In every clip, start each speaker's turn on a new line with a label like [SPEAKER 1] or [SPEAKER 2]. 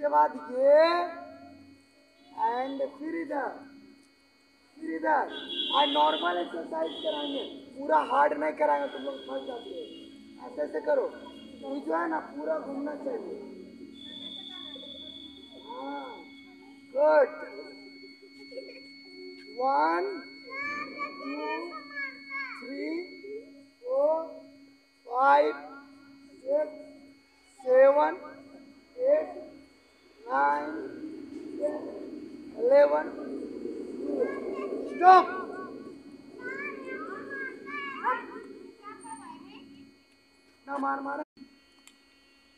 [SPEAKER 1] उसके बाद ये एंड फिर इधर फिर इधर। आज नॉर्मल एक्सरसाइज कराएँगे। पूरा हार्ड नहीं कराएँगे, तुम लोग फंस जाते हो। ऐसे ऐसे करो। तो जो है ना, पूरा घूमना चाहिए। Good one two three four five six seven, eight, nine, ten, eleven. Stop. ना मार मार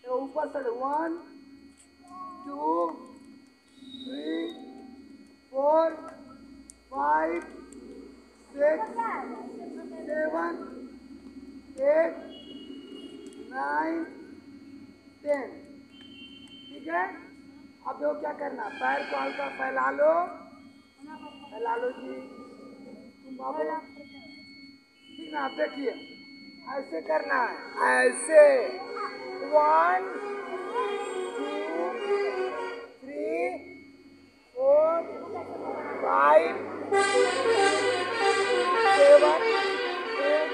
[SPEAKER 1] ये से one two three four five six seven eight nine ten ठीक है? अब देखो क्या करना। पैर को हल्का फैला लो। फैला लो जी। तुम बाबू ठीक ना देखिए। ऐसे करना है। ऐसे। One five seven eight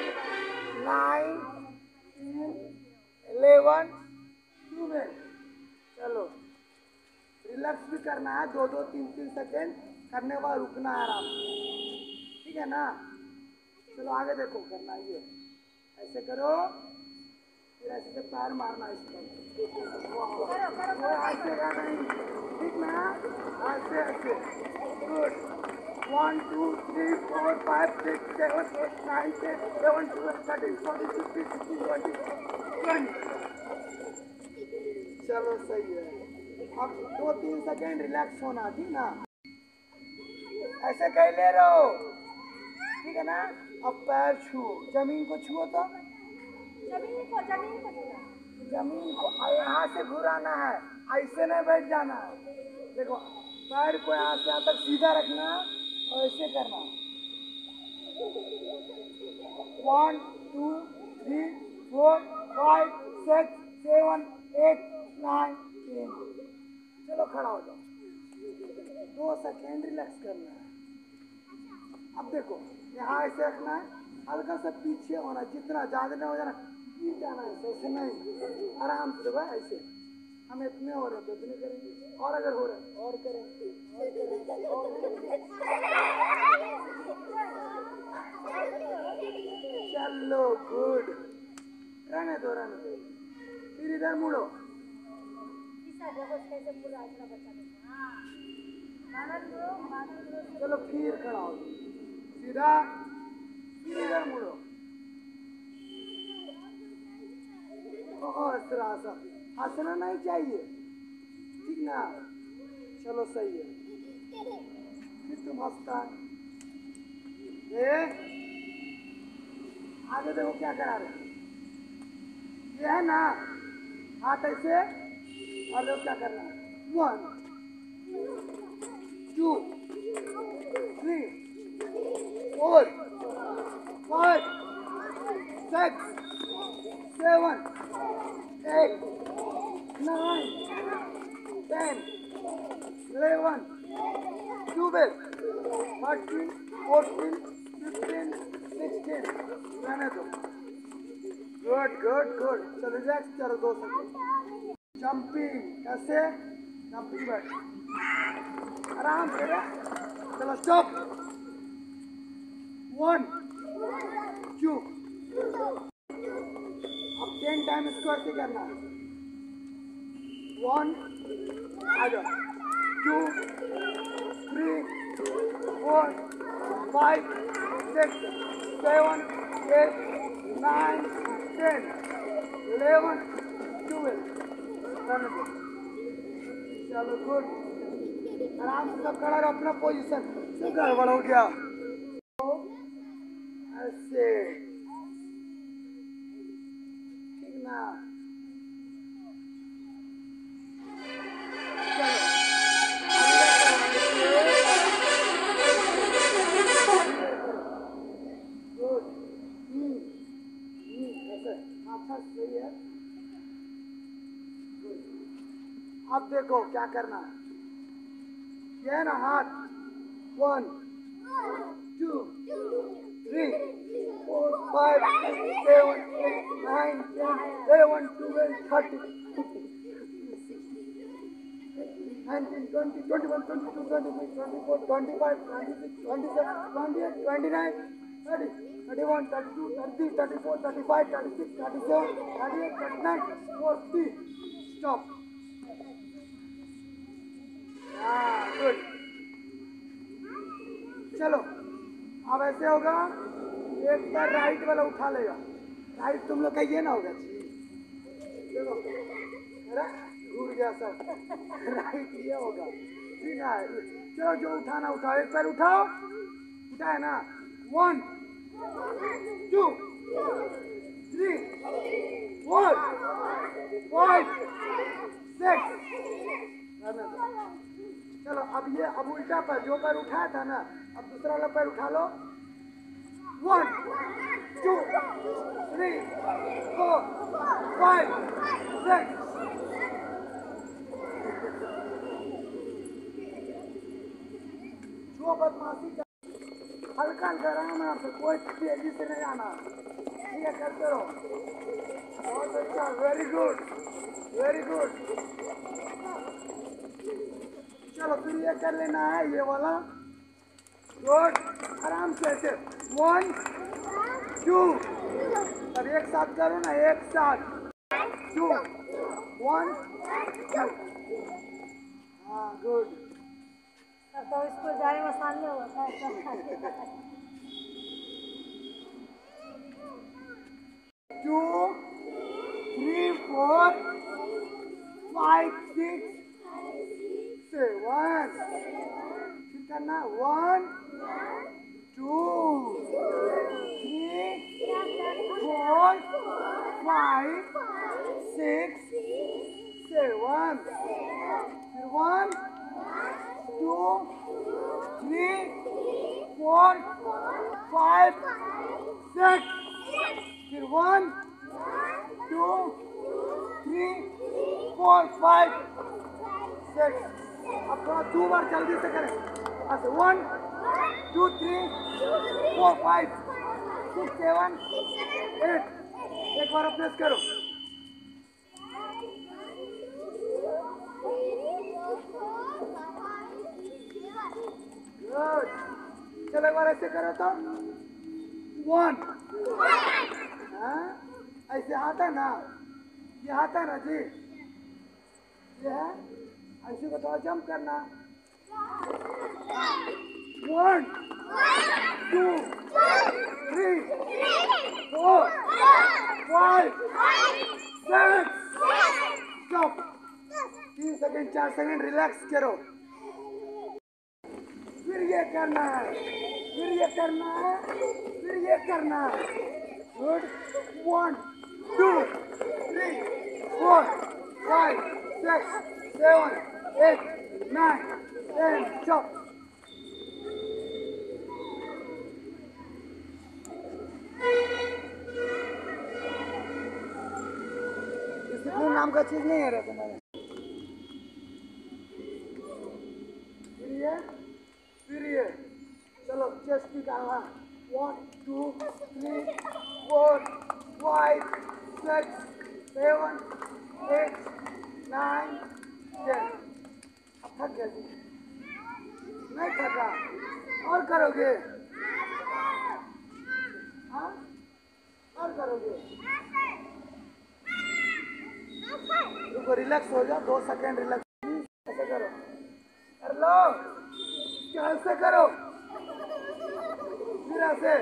[SPEAKER 1] nine eleven चलो। रिलैक्स भी करना है दो दो तीन तीन सेकेंड करने के बाद रुकना है आराम ठीक है ना? चलो आगे देखो करना ये। ऐसे करो। फिर ऐसे से पैर मारना इस पर ठीक ना? ऐसे ऐसे। Good one two three four five six seven eight nine ten eleven twelve thirteen fourteen fifteen sixteen twenty twenty चलो सही है। अब दो तीन सेकेंड रिलैक्स होना ठीक ना? ऐसे कह ले रहे हो। ठीक है ना? अब पैर छुओ ज़मीन को छुओ तो।
[SPEAKER 2] ज़मीन को ज़मीन को
[SPEAKER 1] ज़मीन को यहाँ से घुराना है। ऐसे नहीं बैठ जाना। है देखो पैर को यहाँ से यहाँ तक सीधा रखना। और ऐसे करना। One two three four five six seven eight nine ten चलो खड़ा हो जाओ। दो सेकेंड रिलैक्स करना है। अब देखो, यहाँ ऐसे रखना है। हल्का सा पीछे होना, जितना ज़्यादा नहीं हो जाना गिर जाना ऐसे ऐसे नहीं। आराम से देखो ऐसे। हम इतने हो रहे तो इतने करेंगे। और अगर हो रहे और करेंगे। और करेंगे, और चलो गुड रहने दो रहने दो। फिर इधर मुड़ो। चलो, फिर खड़ा हो। सीधा। फिर इधर मुड़ो। बहुत फिर आसा हंसना नहीं चाहिए। ठीक ना? चलो सही है। फिर तुम हंसता है। आगे देखो क्या करा रहे ये है ना? हाथ ऐसे। और देखो क्या करना है। One two three four five six seven eight, nine, ten, eleven, twelve, thirteen, fourteen, fifteen, sixteen. रहने दो गुड गुड गुड चलो रिलैक्स करो दो सेकंड जंपिंग कैसे जंपिंग बैठ आराम से चलो स्टॉप वन टू अब टेन टाइम इसको ऐसे करना आ जाओ two three four five six seven eight nine ten eleven twelve चलो गुड आराम से सब खड़ा रहो, अपना पोजीशन गड़बड़ हो गया. ऐसे. देखो क्या करना है ये ना हाथ one two three four five six seven eight nine ten eleven twelve thirty 19, 20, 21, 22, 23, 24, 25, 26, 27, 28, 29, 30, 31, 32, 33, 34, 35, 36, 37, 38, 39, 40. Stop. हाँ गुड चलो, अब ऐसे होगा, एक बार राइट वाला उठा लेगा। राइट तुम लोग का ये ना होगा देखो घूर गया सब। राइट ये होगा। ठीक है चलो, जो उठाना उठाओ। एक पैर उठाओ। उठाए ना। One two three four five six चलो, अब ये, अब उल्टा पैर, जो पैर उठाया था ना, अब दूसरा वाला पैर उठा लो। One two three four five six जो बदमाशी हल्का हल्का आराम आराम से, कोई तेज़ी से नहीं आना। ठीक है, करते रहो। बहुत अच्छा वेरी गुड वेरी गुड चलो फिर ये कर लेना है ये वाला। गुड आराम से ऐसे। वन टू अब एक साथ करो ना एक साथ। टू वन टू हाँ गुड
[SPEAKER 2] तो इसको जाने में आसानी होता है।
[SPEAKER 1] Two, three, four, five, six, Say one. Chitana, one. Two. Three. Four. Five. Six. Seven. One. Two. Three. Four. Five. Six. One. Two. Three. Four. Five. Six. अब थोड़ा दो बार जल्दी से करें। अच्छा one two three four five six seven eight एक बार press करो। चलो एक बार ऐसे करो तो। वन हाँ? ऐसे आता है ना? ये आता है ना जी? ये है? ऐसे को थोड़ा जंप करना। One two three four five six stop तीन सेकंड, चार सेकंड रिलैक्स करो। फिर ये करना है, फिर ये करना है, फिर ये करना है। Good one two three four five six seven eight nine ten stop discipline नाम का चीज़ नहीं है रे तुम्हारे। फिर ये फिर ये। चलो चेस्ट कहा one two three four five six seven eight nine ten थक गया जी। नहीं थका और करोगे? हाँ? और करोगे? रुको रिलैक्स हो जाओ। दो सेकंड रिलैक्स ऐसे करो? कर लो। कैसे करो। फिर ऐसे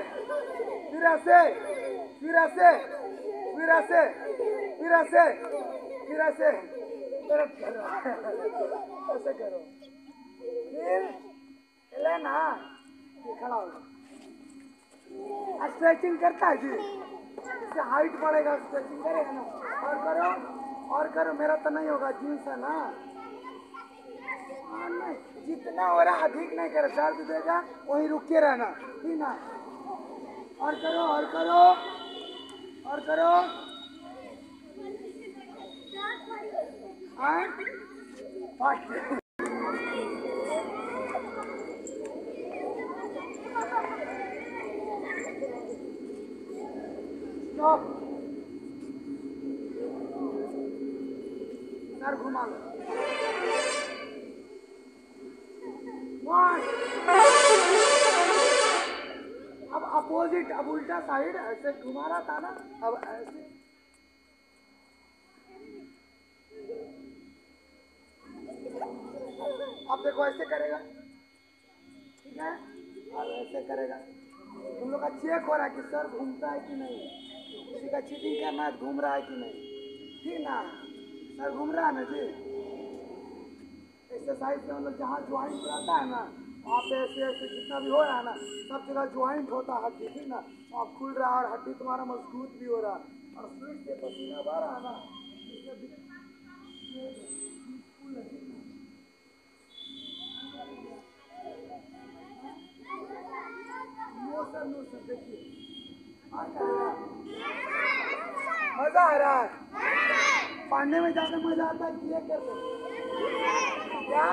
[SPEAKER 1] फिर ऐसे फिर ऐसे फिर ऐसे फिर ऐसे फिर ऐसे तरफ़ करो ऐसे करो। फिर हिले ना ये खड़ा हो। स्ट्रेचिंग करता है जी। इससे हाइट बढ़ेगा स्ट्रेचिंग करेगा ना। और करो और करो। मेरा तो नहीं होगा जीन्स है ना। हाँ, जितना हो रहा अधिक नहीं करे। दर्द देगा वहीं रुक के रहना। ठीक ना? और करो और करो और करो। स्टॉप सर घुमा लो अब अपोजिट अब उल्टा साइड ऐसे घुमा रहा था ना अब ऐसे अब देखो ऐसे करेगा? ठीक है? और ऐसे करेगा। तुम लोग का चेक हो रहा है कि सर घूमता है कि नहीं? किसी का चीटिंग करना है तो घूम रहा है कि नहीं? ठीक ना? सर घूम रहा है ना जी? एक्सरसाइज में लोग जहाँ ज्वाइंट रहता है ना, वहाँ पे ऐसे ऐसे जितना भी हो रहा है ना, सब जगह ज्वाइंट होता है हड्डी, ठीक ना? वहाँ खुल रहा है और हड्डी तुम्हारा मज़बूत भी हो रहा है। और स्पीड से पसीना बह रहा है ना देखिए। मज़ा आ रहा है। पढ़ने में ज़्यादा मज़ा आता है ये करने में? क्या?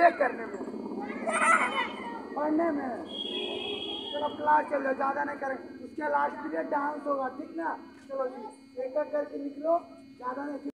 [SPEAKER 1] ये करने में। पढ़ने में। चलो क्लास चल जाओ ज़्यादा नहीं करें। उसके लास्ट पीरियड डांस होगा ठीक ना? चलो जी एक एक करके निकलो ज़्यादा नहीं